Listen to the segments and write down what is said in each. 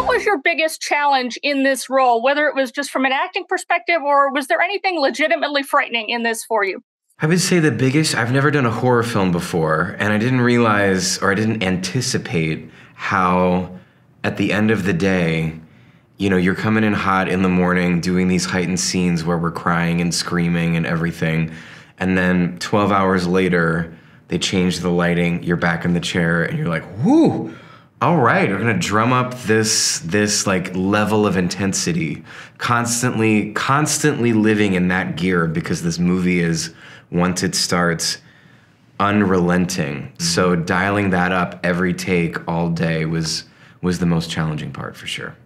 what was your biggest challenge in this role, whether it was just from an acting perspective or was there anything legitimately frightening in this for you? I would say the biggest, I've never done a horror film before, and I didn't realize or I didn't anticipate how, at the end of the day, you know, you're coming in hot in the morning doing these heightened scenes where we're crying and screaming and everything. And then 12 hours later, they change the lighting, you're back in the chair, and you're like, whoo, all right, we're gonna drum up this this like level of intensity, constantly, constantly living in that gear because this movie is once it starts unrelenting. Mm-hmm. So dialing that up every take all day was was the most challenging part for sure.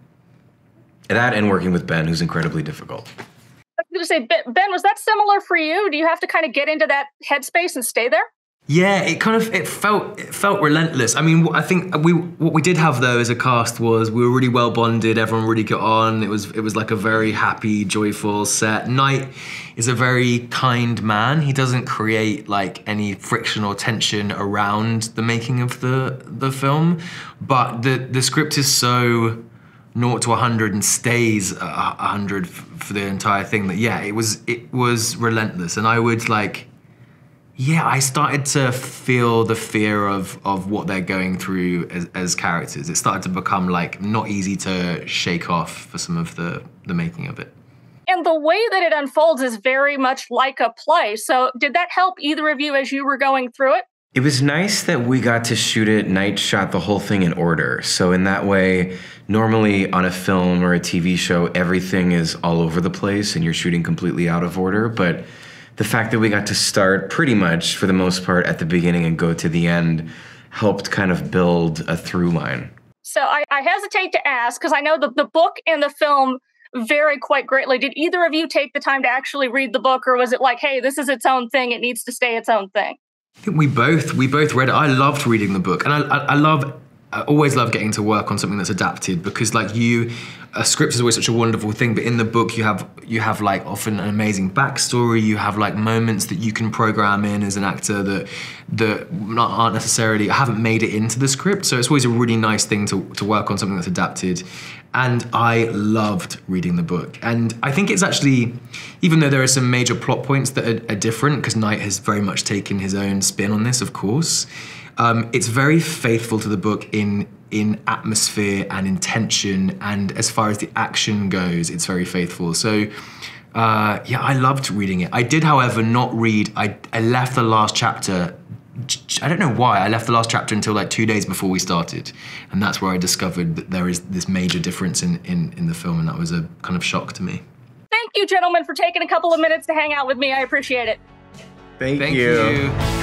That and working with Ben, who's incredibly difficult. I was gonna say, Ben, was that similar for you? Do you have to kind of get into that headspace and stay there? Yeah, it kind of it felt it felt relentless. I mean, I think we what we did have though as a cast was we were really well bonded. Everyone really got on. It was it was like a very happy, joyful set. Night is a very kind man. He doesn't create like any friction or tension around the making of the the film, but the the script is so 0 to 100 and stays 100 for the entire thing that yeah, it was it was relentless and I would like yeah, I started to feel the fear of of what they're going through as, as, characters. It started to become like not easy to shake off for some of the the making of it. And the way that it unfolds is very much like a play. So, did that help either of you as you were going through it? It was nice that we got to shoot it. Night shot the whole thing in order. So, in that way, normally on a film or a TV show, everything is all over the place and you're shooting completely out of order. But the fact that we got to start pretty much for the most part at the beginning and go to the end helped kind of build a through line. So I, I hesitate to ask because I know the, the book and the film vary quite greatly. Did either of you take the time to actually read the book, or was it like, hey, this is its own thing; it needs to stay its own thing? I think we both we both read it. I loved reading the book, and I, I, I love I always love getting to work on something that's adapted because like you a script is always such a wonderful thing but in the book you have you have like often an amazing backstory you have like moments that you can program in as an actor that that not, aren't necessarily haven't made it into the script. So it's always a really nice thing to, to work on something that's adapted. And I loved reading the book. And I think it's actually even though there are some major plot points that are, are different because Night has very much taken his own spin on this of course um, it's very faithful to the book in in atmosphere and intention, and as far as the action goes, it's very faithful. So. Uh, yeah, I loved reading it. I did, however, not read. I, I left the last chapter I don't know why. I left the last chapter until like two days before we started. And that's where I discovered that there is this major difference in, in, in the film, and that was a kind of shock to me. Thank you, gentlemen, for taking a couple of minutes to hang out with me. I appreciate it. Thank, Thank you. you.